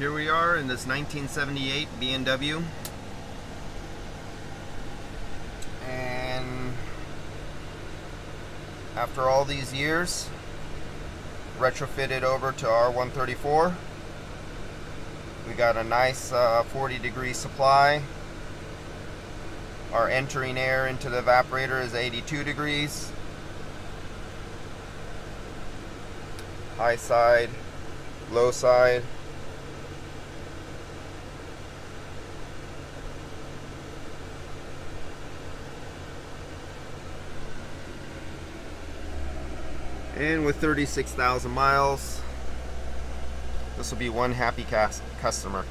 Here we are in this 1978 BMW. And after all these years, retrofitted over to R134. We got a nice uh, 40 degree supply. Our entering air into the evaporator is 82 degrees. High side, low side. And with 36,000 miles, this will be one happy customer.